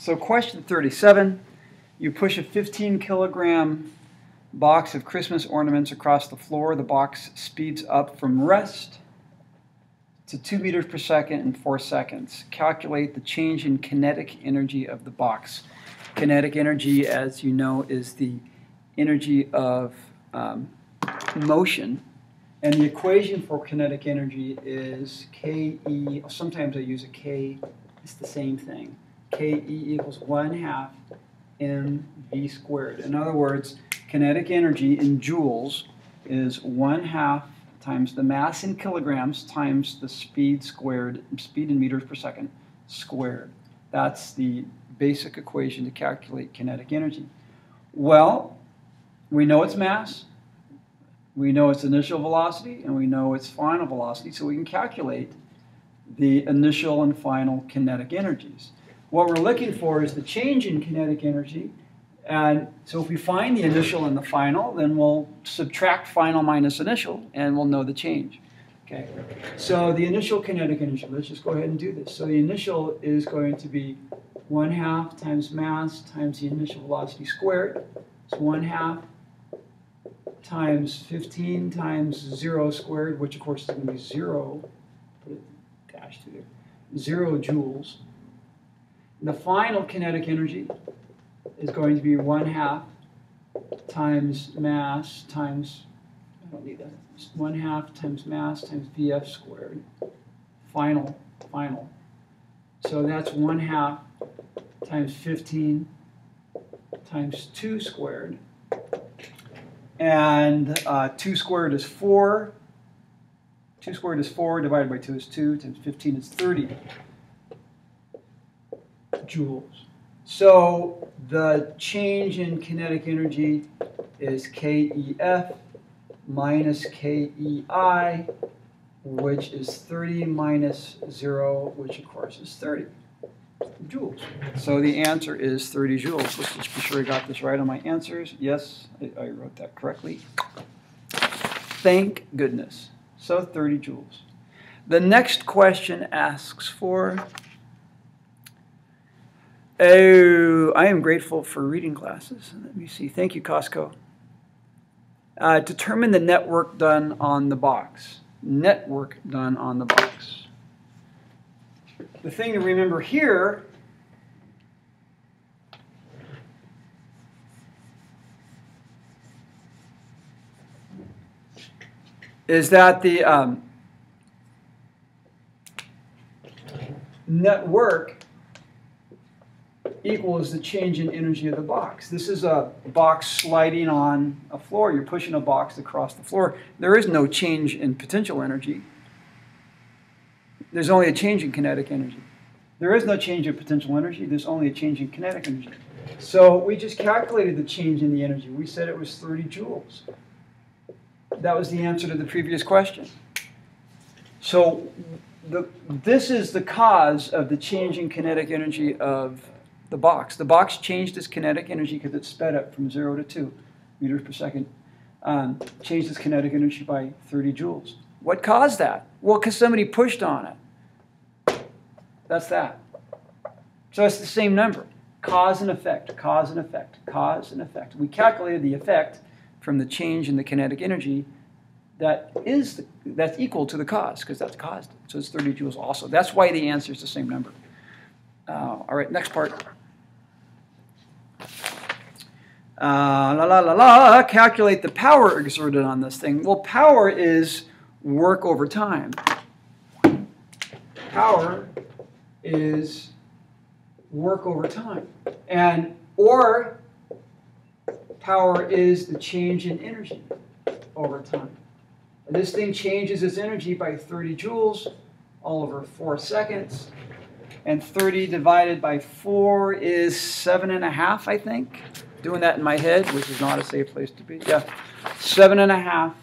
So question 37, you push a 15 kilogram box of Christmas ornaments across the floor. The box speeds up from rest to 2 meters per second in 4 seconds. Calculate the change in kinetic energy of the box. Kinetic energy, as you know, is the energy of um, motion. And the equation for kinetic energy is KE, sometimes I use a K, it's the same thing. KE equals 1 half mv squared. In other words, kinetic energy in joules is 1 half times the mass in kilograms times the speed squared, speed in meters per second squared. That's the basic equation to calculate kinetic energy. Well, we know its mass, we know its initial velocity, and we know its final velocity, so we can calculate the initial and final kinetic energies. What we're looking for is the change in kinetic energy. And so if we find the initial and the final, then we'll subtract final minus initial, and we'll know the change. Okay. So the initial kinetic energy, let's just go ahead and do this. So the initial is going to be 1 half times mass times the initial velocity squared. It's 1 half times 15 times 0 squared, which of course is going to be 0, put a dash through there, 0 joules. The final kinetic energy is going to be 1 half times mass times, I don't need that, 1 half times mass times VF squared. Final, final. So that's 1 half times 15 times 2 squared. And uh, 2 squared is 4. 2 squared is 4, divided by 2 is 2, times 15 is 30 joules. So the change in kinetic energy is KEF minus KEI, which is 30 minus 0, which of course is 30 joules. So the answer is 30 joules. Let's just be sure I got this right on my answers. Yes, I, I wrote that correctly. Thank goodness. So 30 joules. The next question asks for Oh, I am grateful for reading classes. Let me see. Thank you, Costco. Uh, determine the net work done on the box. Net work done on the box. The thing to remember here is that the um, network equals the change in energy of the box. This is a box sliding on a floor. You're pushing a box across the floor. There is no change in potential energy. There's only a change in kinetic energy. There is no change in potential energy. There's only a change in kinetic energy. So we just calculated the change in the energy. We said it was 30 joules. That was the answer to the previous question. So the, this is the cause of the change in kinetic energy of the box. The box changed its kinetic energy because it sped up from 0 to 2 meters per second. Um, changed its kinetic energy by 30 joules. What caused that? Well, because somebody pushed on it. That's that. So it's the same number. Cause and effect, cause and effect, cause and effect. We calculated the effect from the change in the kinetic energy that is the, that's equal to the cause because that's caused. So it's 30 joules also. That's why the answer is the same number. Uh, all right, next part. Uh, la la la la, calculate the power exerted on this thing. Well, power is work over time. Power is work over time. And, or power is the change in energy over time. And this thing changes its energy by 30 joules all over four seconds. And 30 divided by 4 is seven and a half, I think doing that in my head, which is not a safe place to be. Yeah, seven and a half.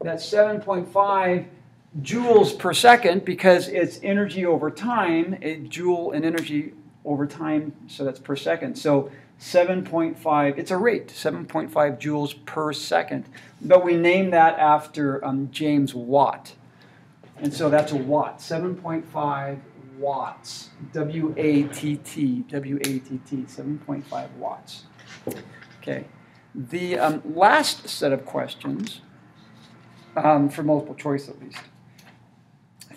That's 7.5 joules per second because it's energy over time, a joule in energy over time, so that's per second. So 7.5, it's a rate, 7.5 joules per second. But we name that after um, James Watt. And so that's a watt, 7.5 watts. W A T T. W A T T. 7.5 watts. Okay. The um, last set of questions, um, for multiple choice at least.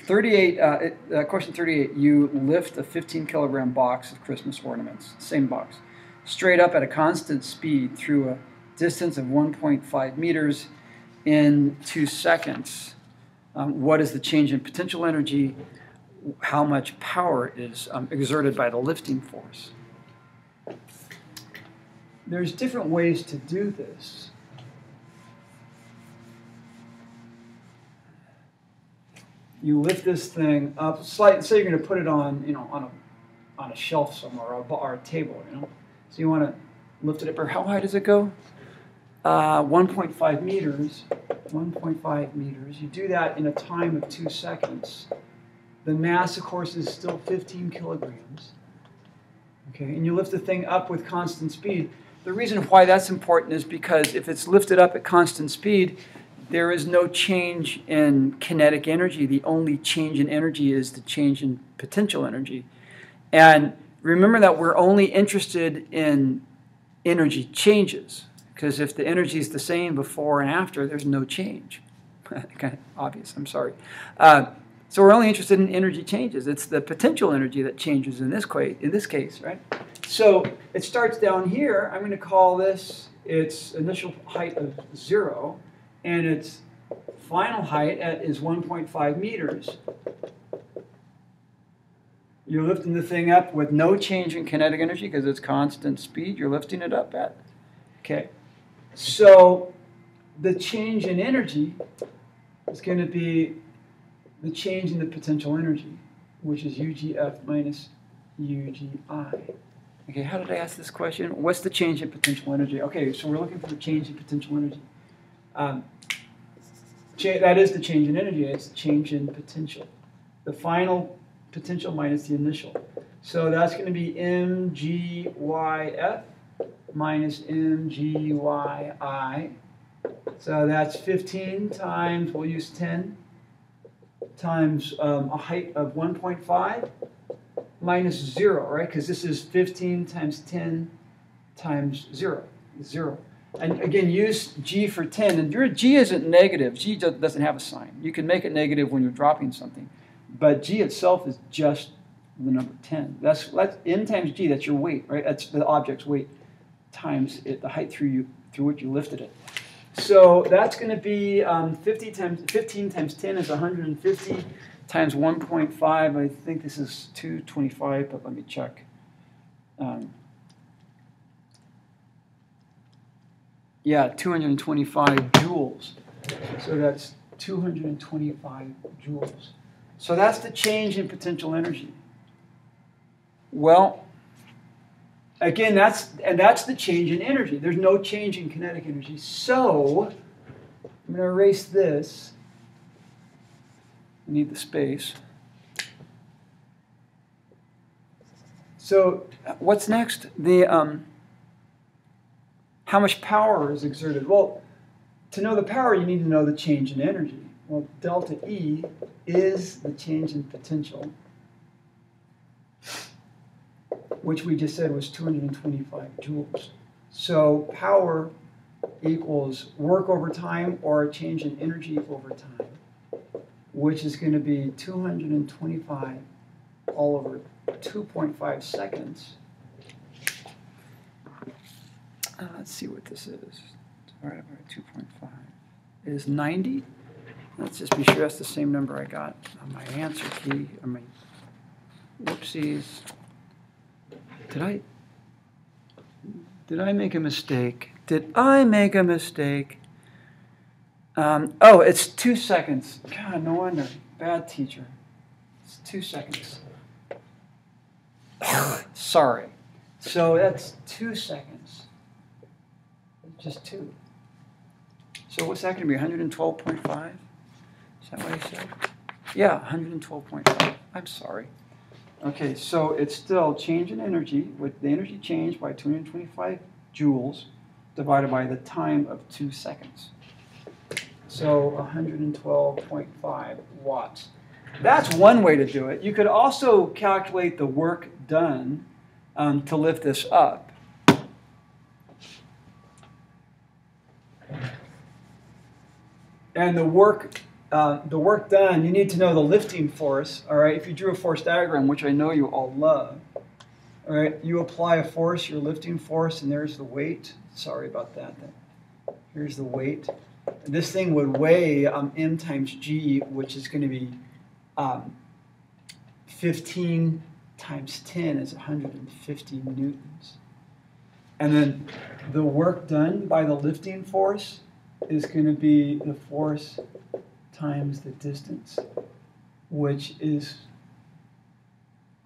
38, uh, uh, question 38, you lift a 15 kilogram box of Christmas ornaments, same box, straight up at a constant speed through a distance of 1.5 meters in two seconds. Um, what is the change in potential energy? How much power is um, exerted by the lifting force? There's different ways to do this. You lift this thing up, slight, say you're going to put it on, you know, on a, on a shelf somewhere or a, or a table, you know. So you want to lift it up, or how high does it go? Uh, 1.5 meters. 1.5 meters. You do that in a time of two seconds. The mass, of course, is still 15 kilograms. Okay, and you lift the thing up with constant speed. The reason why that's important is because if it's lifted up at constant speed, there is no change in kinetic energy. The only change in energy is the change in potential energy. And remember that we're only interested in energy changes. Because if the energy is the same before and after, there's no change. kind of obvious, I'm sorry. Uh, so we're only interested in energy changes. It's the potential energy that changes in this, in this case, right? So it starts down here. I'm going to call this its initial height of 0, and its final height at, is 1.5 meters. You're lifting the thing up with no change in kinetic energy because it's constant speed. You're lifting it up at. Okay. So the change in energy is going to be the change in the potential energy, which is UGF minus UGI. Okay, how did I ask this question? What's the change in potential energy? Okay, so we're looking for the change in potential energy. Um, that is the change in energy, it's the change in potential. The final potential minus the initial. So that's going to be mgyf minus mgyi. So that's 15 times, we'll use 10, times um, a height of 1.5 minus 0, right? Because this is 15 times 10 times 0, 0. And again, use g for 10. And your g isn't negative. g doesn't have a sign. You can make it negative when you're dropping something. But g itself is just the number 10. That's, that's n times g, that's your weight, right? That's the object's weight times it, the height through you through which you lifted it. So that's going to be um, 50 times 15 times 10 is 150 times 1.5. I think this is 225, but let me check. Um, yeah, 225 joules. So that's 225 joules. So that's the change in potential energy. Well, Again, that's and that's the change in energy. There's no change in kinetic energy. So I'm going to erase this. I need the space. So what's next? The um, how much power is exerted? Well, to know the power, you need to know the change in energy. Well, delta E is the change in potential which we just said was 225 joules. So power equals work over time or a change in energy over time, which is going to be 225 all over 2.5 seconds. Uh, let's see what this is. Divided by 2.5 is 90. Let's just be sure that's the same number I got on my answer key. I mean, whoopsies. Did I did I make a mistake? Did I make a mistake? Um, oh, it's two seconds. God, no wonder. Bad teacher. It's two seconds. Sorry. So that's two seconds. Just two. So what's that going to be? 112.5? Is that what I said? Yeah, 112.5. I'm sorry. Okay, so it's still change in energy with the energy change by 225 joules divided by the time of two seconds. So 112.5 watts. that's one way to do it. You could also calculate the work done um, to lift this up. And the work, uh, the work done, you need to know the lifting force. All right, if you drew a force diagram, which I know you all love, all right, you apply a force, your lifting force, and there's the weight. Sorry about that. Here's the weight. This thing would weigh um, m times g, which is going to be um, 15 times 10 is 150 newtons. And then the work done by the lifting force is going to be the force times the distance, which is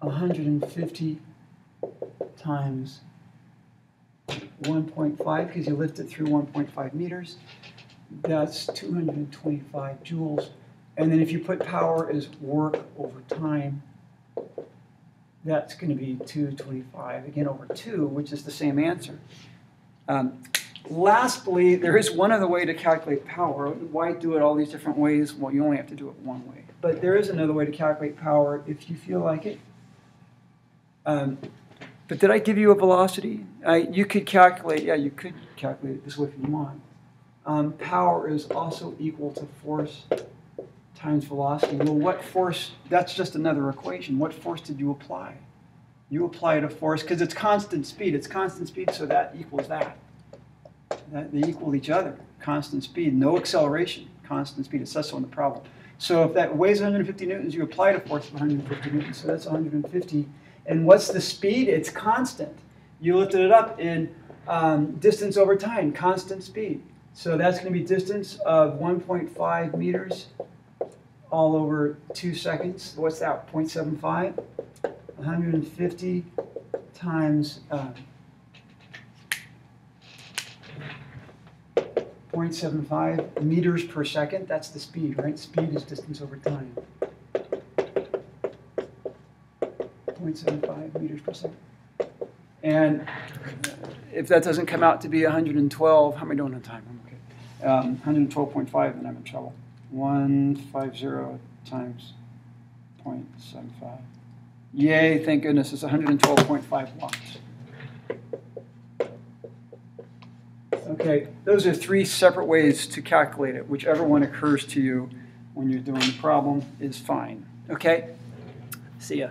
150 times 1.5, because you lift it through 1.5 meters. That's 225 joules. And then if you put power as work over time, that's going to be 225, again over 2, which is the same answer. Um, lastly, there is one other way to calculate power. Why do it all these different ways? Well, you only have to do it one way. But there is another way to calculate power if you feel like it. Um, but did I give you a velocity? Uh, you could calculate, yeah, you could calculate it this way if you want. Um, power is also equal to force times velocity. Well, what force, that's just another equation. What force did you apply? You applied a force, because it's constant speed. It's constant speed, so that equals that. They equal each other. Constant speed, no acceleration, constant speed. It says so in the problem. So if that weighs 150 newtons, you applied a force of 150 newtons, so that's 150. And what's the speed? It's constant. You lifted it up in um, distance over time, constant speed. So that's going to be distance of 1.5 meters all over two seconds. What's that? 0.75? 150 times uh, 0.75 meters per second. That's the speed, right? Speed is distance over time. 0.75 meters per second. And if that doesn't come out to be 112, how am I doing on time? I'm okay. Um, 112.5, then I'm in trouble. 150 times 0.75. Yay, thank goodness, it's 112.5 watts. Okay, those are three separate ways to calculate it. Whichever one occurs to you when you're doing the problem is fine. Okay? See ya.